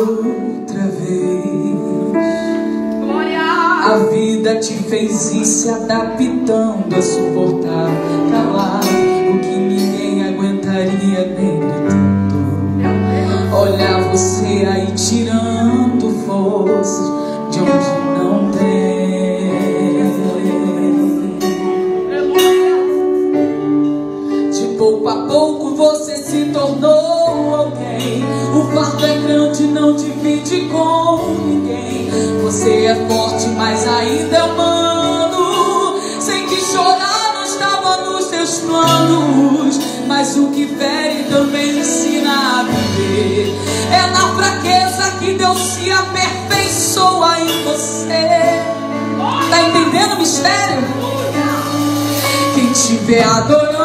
outra vez. A vida te fez ir se adaptando a suportar, calar o que ninguém aguentaria nem gritando. Olhar você aí tirando forças pouco a pouco você se tornou alguém. O fardo é grande, não divide com ninguém. Você é forte, mas ainda é humano. Que chorar não estava nos teus planos. Mas o que fere também ensina a viver. É na fraqueza que Deus se aperfeiçoa em você. Tá entendendo o mistério? Quem te vê adorando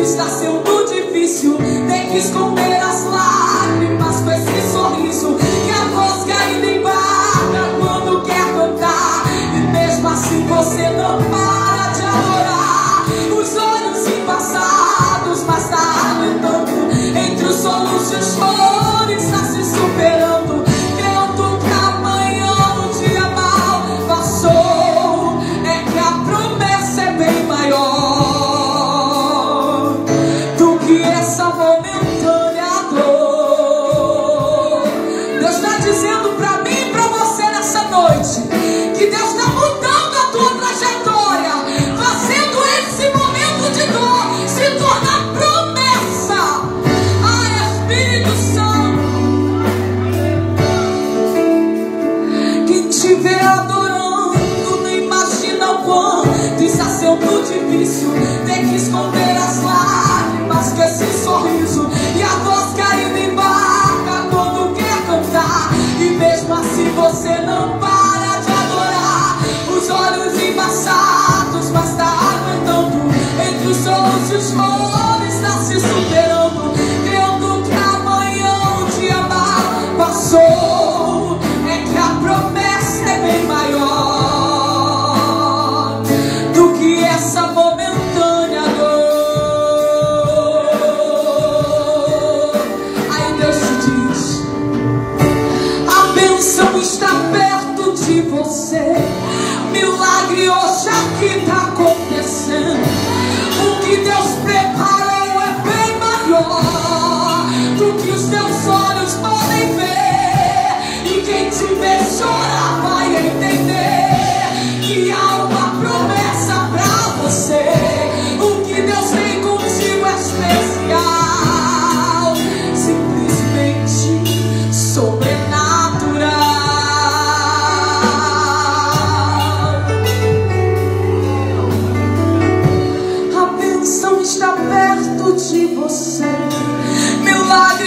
está sendo difícil. Tem que esconder as lágrimas com esse sorriso. Que a voz ainda embarca quando quer cantar. E mesmo assim você não para de adorar. Os olhos embaçados, mas tá aguentando. Entre os soluços e sendo difícil. Tem que esconder as lágrimas com esse sorriso e a voz que ainda embarca quando quer cantar. E mesmo assim você não para de adorar. Os olhos embaçados, acontecendo. O que Deus preparou é bem maior do que os teus olhos podem ver. E quem te vê chorar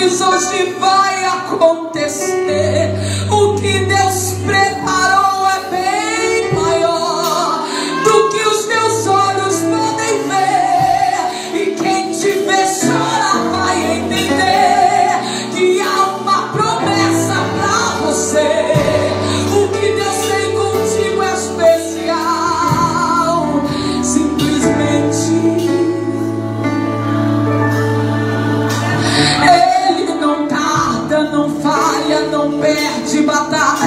Milagres hoje vai acontecer. O que Deus preparou não perde batalha.